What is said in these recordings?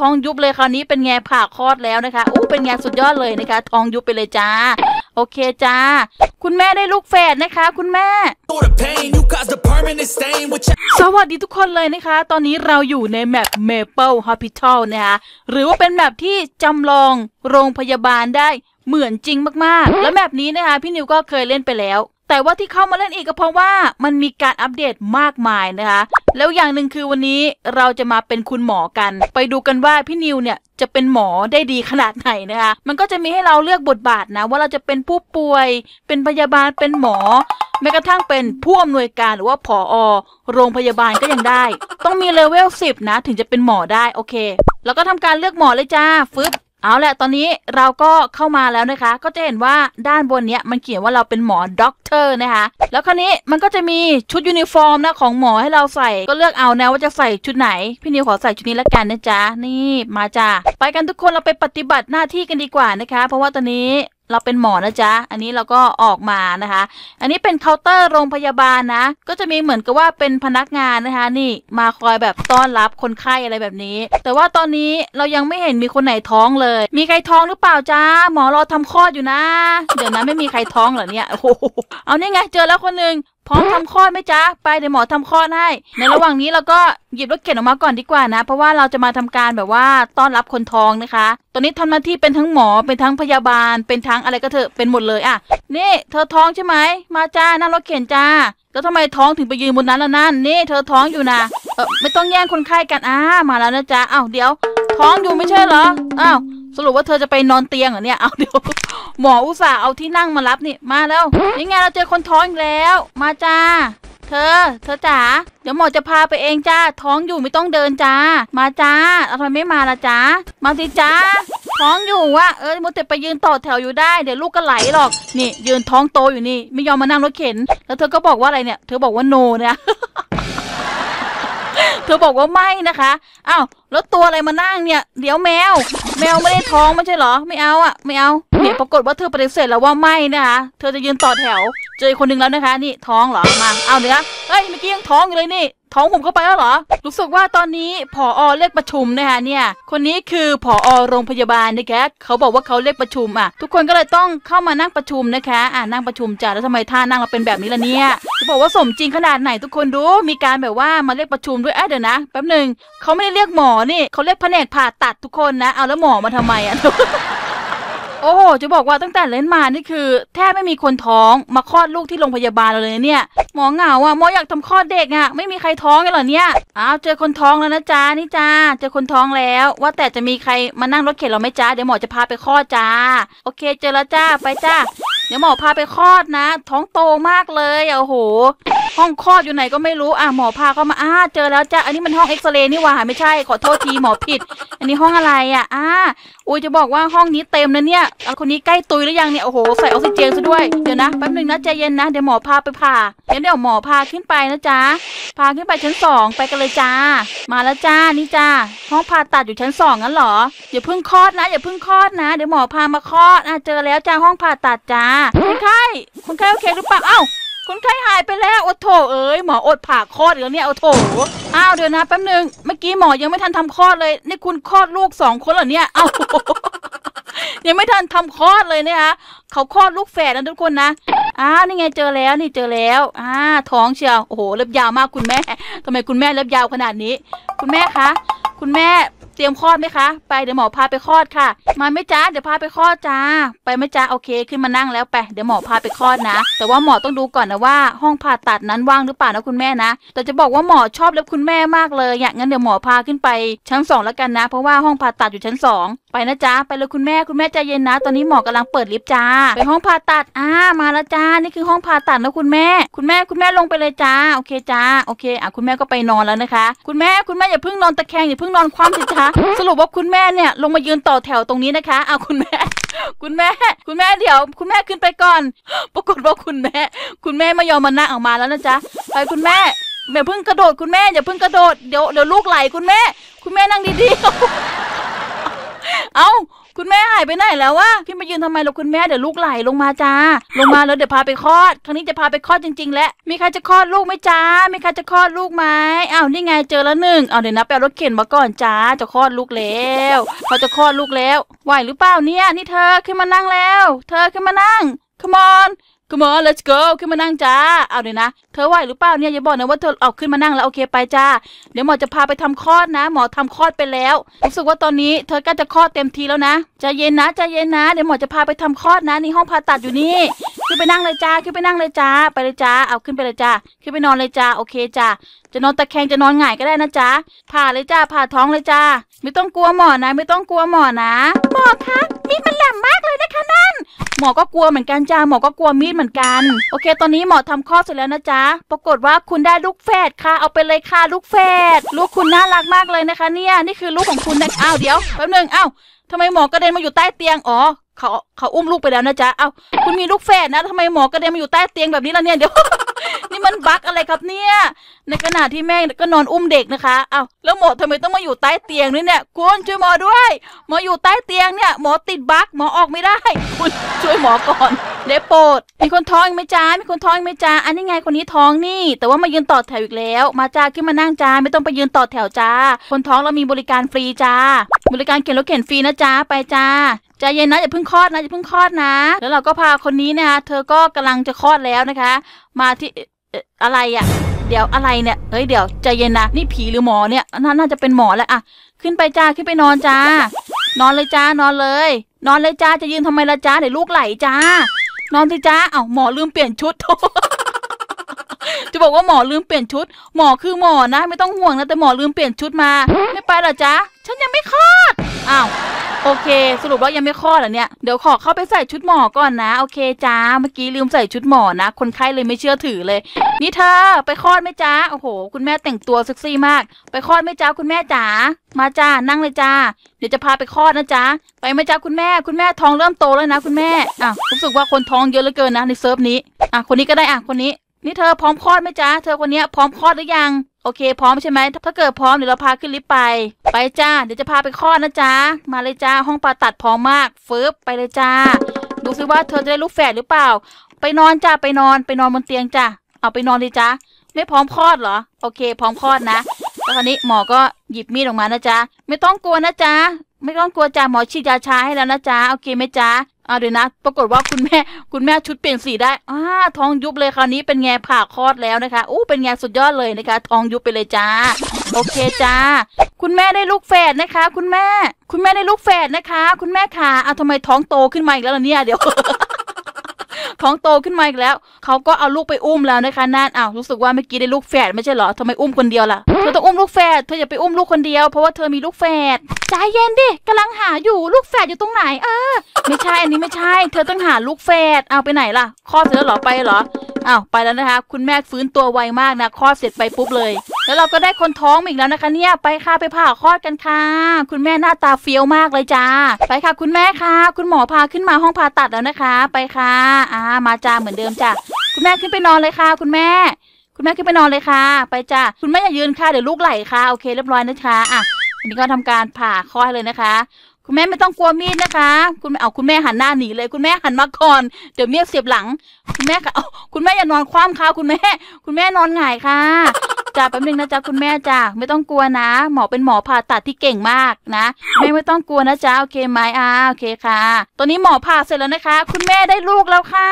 ท้องยุบเลยคราวนี้เป็นไงผ่าคลอดแล้วนะคะอู้เป็นไงสุดยอดเลยนะคะ ท้องยุบไปเลยจ้า โอเคจ้า คุณแม่ได้ลูกแฝดนะคะ คุณแม่ Through the pain, you caused a permanent stain with your สวัสดีทุกคนเลยนะคะ ตอนนี้เราอยู่ในแมป Maple Hospital นะคะ หรือว่าเป็นแมปที่จำลองโรงพยาบาลได้เหมือนจริงมากๆ และแมปนี้นะคะ พี่นิวก็เคยเล่นไปแล้ว แต่ว่าที่เข้ามาเล่นอีกก็เพราะว่ามันมีการอัปเดตมากมายนะคะ แล้วอย่างหนึ่งคือวันนี้เราจะมาเป็นคุณหมอกัน ไปดูกันว่าพี่นิวเนี่ยจะเป็นหมอได้ดีขนาดไหนนะคะ มันก็จะมีให้เราเลือกบทบาทนะ ว่าเราจะเป็นผู้ป่วย เป็นพยาบาลเป็นหมอ แม้กระทั่งเป็นผู้อำนวยการหรือว่าผอโรงพยาบาลก็ยังได้ ต้องมีเลเวล10นะถึงจะเป็นหมอได้โอเค แล้วก็ทำการเลือกหมอเลยจ้าฟึบ เอาแหละตอนนี้เราก็เข้ามาแล้วนะคะ ก็จะเห็นว่าด้านบนเนี้ยมันเขียนว่าเราเป็นหมอด็อกเตอร์นะคะ แล้วคราวนี้มันก็จะมีชุดยูนิฟอร์มนะของหมอให้เราใส่ก็เลือกเอานะว่าจะใส่ชุดไหน พี่นิวขอใส่ชุดนี้ละกันนะจ๊ะนี่มาจ้าไปกันทุกคนเราไปปฏิบัติหน้าที่กันดีกว่านะคะ เพราะว่าตอนนี้ เราเป็นหมอนะจ๊ะ อันนี้เราก็ออกมานะคะ อันนี้เป็นเคาน์เตอร์โรงพยาบาลนะ ก็จะมีเหมือนกับว่าเป็นพนักงานนะคะ นี่มาคอยแบบต้อนรับคนไข้อะไรแบบนี้ แต่ว่าตอนนี้เรายังไม่เห็นมีคนไหนท้องเลย มีใครท้องหรือเปล่าจ๊ะ หมอรอทำคลอดอยู่นะ เดี๋ยวนะไม่มีใครท้องเหรอเนี่ย โอ้โห เอานี่ไงเจอแล้วคนหนึ่ง พร้อมทำคลอดไหมจ๊ะ ไปเดี๋ยวหมอทำคลอดให้ ในระหว่างนี้เราก็หยิบรถเข็นออกมาก่อนดีกว่านะ เพราะว่าเราจะมาทำการแบบว่าต้อนรับคนท้องนะคะ ตอนนี้ทำหน้าที่เป็นทั้งหมอ เป็นทั้งพยาบาล เป็นทั้งอะไรก็เถอะ เป็นหมดเลยอะ นี่ เธอท้องใช่ไหม มาจ้า นั่งรถเข็นจ้า แล้วทำไมท้องถึงไปยืนบนนั้นล่ะนั่น นี่ เธอท้องอยู่นะ เออไม่ต้องแย่งคนไข้กันอ่ามาแล้วนะจ๊ะอ้าวเดี๋ยว ท้องอยู่ไม่ใช่เหรอ อ้าว สรุปว่าเธอจะไปนอนเตียงเหรอเนี่ย เอาเดี๋ยว หมออุตส่าห์เอาที่นั่งมารับนี่มาแล้วนี่ไงเราเจอคนท้องอีกแล้ว มาจ้า เธอ เธอจ๋าเดี๋ยวหมอจะพาไปเองจ้าท้องอยู่ไม่ต้องเดินจ้า มาจ้าทำไมไม่มาล่ะจ้ามาสิจ้าท้องอยู่วะเออมัวแต่ไปยืนต่อแถวอยู่ได้เดี๋ยวลูกก็ไหลหรอก นี่ ยืนท้องโตอยู่นี่ ไม่ยอมมานั่งรถเข็น แล้วเธอก็บอกว่าอะไรเนี่ย เธอบอกว่าโนเนี่ย เธอบอกว่าไม่นะคะอ้าวแล้วตัวอะไรมานั่งเนี่ย เดี๋ยวแมว แมวไม่ได้ท้องไม่ใช่เหรอ ไม่เอาอะ ไม่เอาเนี่ยปรากฏว่าเธอปฏิเสธแล้วว่าไม่นะคะ เธอจะยืนต่อแถว เจอคนหนึ่งแล้วนะคะ นี่ท้องเหรอมาเอาเดี๋ยวนะเฮ้ยเมื่อกี้ยังท้องอยู่เลยนี่ ท้องผมเข้าไปแล้วเหรอรู้สึกว่าตอนนี้ผอเรียกประชุมนะคะเนี่ย คนนี้คือผอโรงพยาบาลนะคะเขาบอกว่าเขาเรียกประชุมอะ ทุกคนก็เลยต้องเข้ามานั่งประชุมนะคะอ่านั่งประชุมจ้ะแล้วทำไมท่านั่งเราเป็นแบบนี้ล่ะเนี่ยจะบอกว่าสมจริงขนาดไหนทุกคนดูมีการแบบว่ามาเรียกประชุมด้วยเอ้ยเดี๋ยวนะแป๊บหนึ่งเขาไม่ได้เรียกหมอนี่เขาเรียกแผนกผ่าตัดทุกคนนะเอาแล้วหมอมาทำไมอะ โอ้โหจะบอกว่าตั้งแต่เล่นมานี่คือ แทบไม่มีคนท้องมาคลอดลูกที่โรงพยาบาลเราเลยเนี่ย หมอเหงาอะหมออยากทำคลอดเด็กอะไม่มีใครท้องกันเหรอเนี่ยอ้าวเจอคนท้องแล้วนะจ๊ะนี่จ้าเจอคนท้องแล้ว ว่าแต่จะมีใครมานั่งรถเข็นเราไหมจ้าเดี๋ยวหมอจะพาไปคลอดจ้า โอเค เจอแล้วจ้าไปจ้า เดี๋ยวหมอพาไปคลอดนะ ท้องโตมากเลยอะโอ้โห ห้องคลอดอยู่ไหนก็ไม่รู้อะหมอพาเข้ามาอ่าเจอแล้วจ้าอันนี้มันห้องเอ็กซเรย์นี่หว่าไม่ใช่ขอโทษทีหมอผิด อันนี้ห้องอะไรอะอ่าอุ้ยจะบอกว่าห้องนี้เต็มนะเนี่ยคนนี้ใกล้ตุยหรือยังเนี่ยโอ้โหใส่ออกซิเจนซะด้วยเดี๋ยวนะแป๊บนึงนะใจเย็นนะเดี๋ยวหมอพาไปผ่าเดี๋ยวเดี๋ยวหมอพาขึ้นไปนะจ๊ะพาขึ้นไปชั้นสองไปกันเลยจ้า มาแล้วจ้านี่จ้าห้องผ่าตัดอยู่ชั้นสองงั้นเหรออย่าเพิ่งคลอดนะอย่าเพิ่งคลอดนะเดี๋ยวหมอพามาคลอดอะเจอแล้วจ้าห้องผ่าตัดจ้าคนไข้คนไข้โอเคหรือเปล่าเอ้าคนไข้หายไปแล้วโอ้โถเอ้ยหมออดผ่าคลอดแล้วเนี่ยโอ้โถอ้าวเดี๋ยวนะแป๊บนึงเมื่อกี้หมอยังไม่ทันทำคลอดเลยนี่คุณคลอดลูกสองคนเหรอเนี่ยเอ้ายังไม่ทันทำคลอดเลยนะคะเขาคลอดลูกแฝดนะทุกคนนะอ้าวนี่ไงเจอแล้วนี่เจอแล้วอ่าท้องเชียวโอ้โหเล็บยาวมากคุณแม่ทำไมคุณแม่เล็บยาวขนาดนี้ คุณแม่คะ คุณแม่ เตรียมคลอดไหมคะ ไปเดี๋ยวหมอพาไปคลอดค่ะ มาไม่จ้าเดี๋ยวพาไปคลอดจ้า ไปไม่จ้าโอเคขึ้นมานั่งแล้วไปเดี๋ยวหมอพาไปคลอดนะ แต่ว่าหมอต้องดูก่อนนะว่า ห้องผ่าตัดนั้นว่างหรือเปล่านะคุณแม่นะ แต่จะบอกว่าหมอชอบเล็บคุณแม่มากเลยอย่างงั้นเดี๋ยวหมอพาขึ้นไปชั้นสองแล้วกันนะ เพราะว่าห้องผ่าตัดอยู่ชั้นสองไปนะจ้าไปเลยคุณแม่คุณแม่ใจเย็นนะ ตอนนี้หมอกำลังเปิดลิฟต์จ้า ไปห้องผ่าตัดอ่ามาแล้วจ้านี่คือห้องผ่าตัดนะคุณแม่ คุณแม่คุณแม่ลงไปเลยจ้าโอเคจ้าโอเคอะคุณแม่ก็ไปนอนแล้วนะคะ คุณแม่คุณแม่อย่าเพิ่งนอนตะแคงอย่าเพิ่งนอนคว่ำสิจ้าสรุปว่าคุณแม่เนี่ยลงมายืนต่อแถวตรงนี้นะคะเอาคุณแม่ คุณแม่ คุณแม่เดี๋ยว คุณแม่ขึ้นไปก่อน ปรากฏว่าคุณแม่ คุณแม่ไม่ยอมมานั่งออกมาแล้วนะจ๊ะไปคุณแม่อย่าเพิ่งกระโดดคุณแม่อย่าเพิ่งกระโดดเดี๋ยวเดี๋ยวลูกไหลคุณแม่ คุณแม่นั่งดีๆเอา คุณแม่หายไปไหนแล้ววะพี่มายืนทำไมล่ะคุณแม่เดี๋ยวลูกไหลลงมาจ้า ลงมาแล้วเดี๋ยวพาไปคลอด ครั้งนี้จะพาไปคลอดจริง ๆ แล้วมีใครจะคลอดลูกไหมจ้ามีใครจะคลอดลูกไหมอ้าวนี่ไงเจอแล้วหนึ่งเอาเดี๋ยวนะไปเอารถเข็นมาก่อนจ้าจะคลอดลูกแล้วเขาจะคลอดลูกแล้วไหวหรือเปล่าเนี่ยนี่เธอขึ้นมานั่งแล้ว เธอขึ้นมานั่ง come on come on let's go ขึ้นมานั่งจ้า เอาเดี๋ยวนะ เธอไหวหรือเปล่าเนี่ยอย่าบอกนะว่าเธอเอาขึ้นมานั่งแล้วโอเคไปจ้า เดี๋ยวหมอจะพาไปทำคลอดนะ หมอทำคลอดไปแล้ว รู้สึกว่าตอนนี้เธอก็จะคลอดเต็มทีแล้วนะใจเย็นนะใจเย็นนะ เดี๋ยวหมอจะพาไปทำคลอดนะ นี่ห้องผ่าตัดอยู่นี่ ขึ้นไปนั่งเลยจ้าขึ้นไปนั่งเลยจ้าไปเลยจ้าเอาขึ้นไปเลยจ้าขึ้นไปนอนเลยจ้าโอเคจ้าจะนอนตะแคงจะนอนหงายก็ได้นะจ้าผ่าเลยจ้าผ่าท้องเลยจ้าไม่ต้องกลัวหมอนะ ไม่ต้องกลัวหมอนะหมอคะมีดมันแหลมมากเลยนะคะนั่นหมอก็กลัวเหมือนกันจ้าหมอก็กลัวมีดเหมือนกัน โอเค ตอนนี้หมอทำคลอดเสร็จแล้วนะจ๊ะปรากฏว่าคุณได้ลูกแฝดค่ะ เอาไปเลยค่ะลูกแฝดลูกคุณน่ารักมากเลยนะคะ เนี่ยนี่คือลูกของคุณนะอ้าวเดี๋ยวแป๊บหนึงอ้าว ทำไมหมอกระเด็นมาอยู่ใต้เตียง อ๋อ เขาเขาอุ้มลูกไปแล้วนะจ๊ะ เอ้า คุณมีลูกแฝดนะทำไมหมอกระเด็นมาอยู่ใต้เตียงแบบนี้ล่ะเนี่ย เดี๋ยว นี่มันบั๊กอะไรครับเนี่ย ในขณะที่แม่ก็นอนอุ้มเด็กนะคะ เอ้า แล้วหมอทำไมต้องมาอยู่ใต้เตียงนี่เนี่ย คุณช่วยหมอด้วย หมออยู่ใต้เตียงเนี่ย หมอติดบั๊กหมอออกไม่ได้ คุณช่วยหมอก่อน ได้โปรดมีคนท้องอีกไหมจ้ามีคนท้องอีกไหมจ้าอันนี้ไงคนนี้ท้องนี่ แต่ว่ามายืนต่อแถวอีกแล้ว มาจ้าขึ้นมานั่งจ้าไม่ต้องไปยืนต่อแถวจ้า คนท้องเรามีบริการฟรีจ้า บริการเข็นรถเข็นฟรีนะจ้าไปจ้าใจเย็นนะอย่าเพิ่งคลอดนะอย่าเพิ่งคลอดนะ แล้วเราก็พาคนนี้นะคะเธอก็กำลังจะคลอดแล้วนะคะ มาที่อะไรอะเดี๋ยวอะไรเนี่ยเฮ้ยเดี๋ยวใจเย็นนะนี่ผีหรือหมอเนี่ยน่าจะเป็นหมอแหละอะขึ้นไปจ้าขึ้นไปนอนจ้า นอนเลยจ้านอนเลย นอนเลยจ้าจะยืนทำไมละจ้าเดี๋ยวลูกไหลจ้า นอนสิจ้าเอ้าหมอลืมเปลี่ยนชุดจะบอกว่าหมอลืมเปลี่ยนชุด หมอคือหมอนะ ไม่ต้องห่วงนะแต่หมอลืมเปลี่ยนชุดมา ไม่ไปหรอจ้าฉันยังไม่คลอดอ้าว โอเค สรุปว่ายังไม่คลอดเหรอเนี่ย เดี๋ยวขอเข้าไปใส่ชุดหมอก่อนนะ โอเคจ้า เมื่อกี้ลืมใส่ชุดหมอนะ คนไข้เลยไม่เชื่อถือเลย นี่เธอไปคลอดไหมจ้าโอ้โห คุณแม่แต่งตัวเซ็กซี่มาก ไปคลอดไหมจ้าคุณแม่จ๋า มาจ้า นั่งเลยจ้า เดี๋ยวจะพาไปคลอดนะจ้าไปไหมจ้าคุณแม่ คุณแม่ท้องเริ่มโตแล้วนะคุณแม่ อะ รู้สึกว่าคนท้องเยอะเหลือเกินนะในเซิร์ฟนี้ อะ คนนี้ก็ได้ อะ คนนี้ นี่เธอพร้อมคลอดไหมจ้าเธอคนนี้พร้อมคลอดหรือยัง โอเค พร้อมใช่ไหมถ้าเกิดพร้อมเดี๋ยวเราพาขึ้นลิฟต์ไป ไปจ้า เดี๋ยวจะพาไปคลอดนะจ้ามาเลยจ้าห้องผ่าตัดพร้อมมากเฟึบไปเลยจ้า ดูซิว่าเธอจะได้ลูกแฝดหรือเปล่า ไปนอนจ้าไปนอนไปนอนบนเตียงจ้าเอาไปนอนเลยจ้าไม่พร้อมคลอดเหรอ โอเค พร้อมคลอดนะแล้วคราวนี้หมอก็หยิบมีดออกมานะจ๊ะไม่ต้องกลัวนะจ๊ะไม่ต้องกลัวจ้าหมอฉีดยาชาให้แล้วนะจ๊ะโอเคไหมจ๊ะ อาเดี๋ยวนะ ปรากฏว่าคุณแม่ คุณแม่ชุดเปลี่ยนสีได้อ้าท้องยุบเลยคราวนี้เป็นไงผ่าคลอดแล้วนะคะอู้เป็นไงสุดยอดเลยนะคะ ท้องยุบไปเลยจ้า โอเคจ้า คุณแม่ได้ลูกแฝดนะคะ คุณแม่ คุณแม่ได้ลูกแฝดนะคะ คุณแม่ขาเอาทำไมท้องโตขึ้นมาอีกแล้วเนี่ยเดี๋ยว ท้องโตขึ้นมาอีกแล้ว เขาก็เอาลูกไปอุ้มแล้วนะคะนั่นอ้าวรู้สึกว่าเมื่อกี้ได้ลูกแฝดไม่ใช่เหรอทำไมอุ้มคนเดียวล่ะเธอต้องอุ้มลูกแฝดเธออย่าไปอุ้มลูกคนเดียวเพราะว่าเธอมีลูกแฝดใจเย็นดิกำลังหาอยู่ลูกแฝดอยู่ตรงไหนเออไม่ใช่อันนี้ไม่ใช่ เธอต้องหาลูกแฝดเอาไปไหนล่ะคลอดเสร็จแล้วเหรอไปเหรออ้าวไปแล้วนะคะ คุณแม่ฟื้นตัวไวมากนะคลอดเสร็จไปปุ๊บเลย แล้วเราก็ได้คนท้องอีกแล้วนะคะเนี่ยไปค่ะไปผ่าคลอดกันค่ะ คุณแม่หน้าตาเฟี้ยวมากเลยจ้าไปค่ะ คุณแม่ค่ะ คุณหมอพาขึ้นมาห้องผ่าตัดแล้วนะคะ ไปค่ะอ่ามาจ้าเหมือนเดิมจ้ะคุณแม่ขึ้นไปนอนเลยค่ะ คุณแม่ คุณแม่ขึ้นไปนอนเลยค่ะ ไปจ้าคุณแม่อย่ายืนค่ะเดี๋ยวลูกไหลค่ะโอเคเรียบร้อยนะคะอะอันนี้ก็ทำการผ่าคลอดเลยนะคะ คุณแม่ไม่ต้องกลัวมีดนะคะ คุณแม่เอาคุณแม่หันหน้าหนีเลย คุณแม่หันมาก่อนเดี๋ยวเมียเสียบหลัง คุณแม่ค่ะคุณแม่อย่านอนคว่ำค่ะคุณแม่ คุณแม่นอนหงายค่ะ จ้าแป๊บนึงนะจ๊ะคุณแม่จ้าไม่ต้องกลัวนะ หมอเป็นหมอผ่าตัดที่เก่งมากนะแม่ไม่ต้องกลัวนะจ๊ะโอเคไหมอ่าโอเคค่ะ ตอนนี้หมอผ่าเสร็จแล้วนะคะ คุณแม่ได้ลูกแล้วค่ะ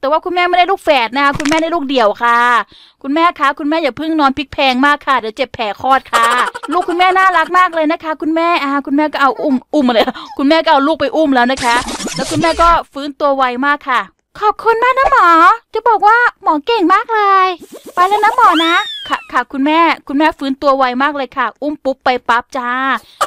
แต่ว่าคุณแม่ไม่ได้ลูกแฝดนะคะคุณแม่ได้ลูกเดี่ยวค่ะ คุณแม่คะ คุณแม่อย่าเพิ่งนอนพลิกแพงมากค่ะเดี๋ยวเจ็บแผลคลอดค่ะ ลูกคุณแม่น่ารักมากเลยนะคะ คุณแม่อ่าคุณแม่ก็เอาอุ้มอุ้มเลยคุณแม่ก็เอาลูกไปอุ้มแล้วนะคะ แล้วคุณแม่ก็ฟื้นตัวไวมากค่ะ ขอบคุณมากนะหมอ จะบอกว่าหมอเก่งมากเลย ไปแล้วนะหมอนะ ค่ะค่ะคุณแม่ คุณแม่ฟื้นตัวไวมากเลยค่ะ อุ้มปุ๊บไปปั๊บจ้า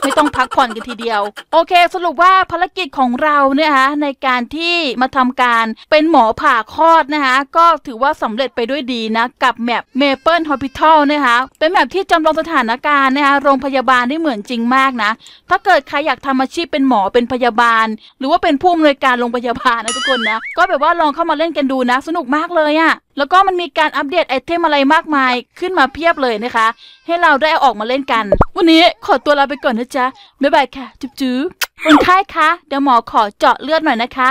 ไม่ต้องพักผ่อนกันทีเดียว โอเค สรุปว่าภารกิจของเราเนี่ยนะในการที่มาทำการเป็นหมอผ่าคลอดนะคะก็ถือว่าสำเร็จไปด้วยดีนะ กับแมป Maple Hospital นะคะเป็นแมปที่จำลองสถานการณ์นะคะโรงพยาบาลได้เหมือนจริงมากนะ ถ้าเกิดใครอยากทำอาชีพเป็นหมอเป็นพยาบาล หรือว่าเป็นผู้อำนวยการโรงพยาบาลนะทุกคนนะก็แบบว่าลองเข้ามาเล่นกันดูนะ สนุกมากเลยอะ แล้วก็มันมีการอัปเดตไอเทมอะไรมากมายขึ้นมาเพียบเลยนะคะ ให้เราได้ออกมาเล่นกัน วันนี้ขอตัวลาไปก่อนนะจ๊ะ บ๊ายบายค่ะ จุ๊บจุ๊บคนไข้คะเดี๋ยวหมอขอเจาะเลือดหน่อยนะคะ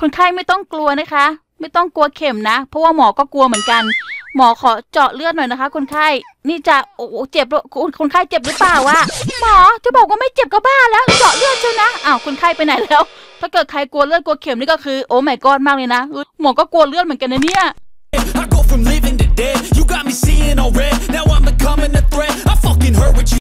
คนไข้ไม่ต้องกลัวนะคะ ไม่ต้องกลัวเข็มนะ เพราะว่าหมอก็กลัวเหมือนกัน หมอขอเจาะเลือดหน่อยนะคะ คนไข้นี่จะโอ้เจ็บหรอคนคนไข้เจ็บหรือเปล่าวะหมอจะบอกว่าไม่เจ็บก็บ้าแล้วเจาะเลือดเชียวนะอ้าวคนไข้ไปไหนแล้ว ถ้าเกิดใครกลัวเลือดกลัวเข็มนี่ก็คือ โอ้ my god มากเลยนะหมอก็กลัวเลือดเหมือนกันนะเนี่ย I go from living to dead. You got me seeing all red. Now I'm becoming a threat. I fucking hurt with you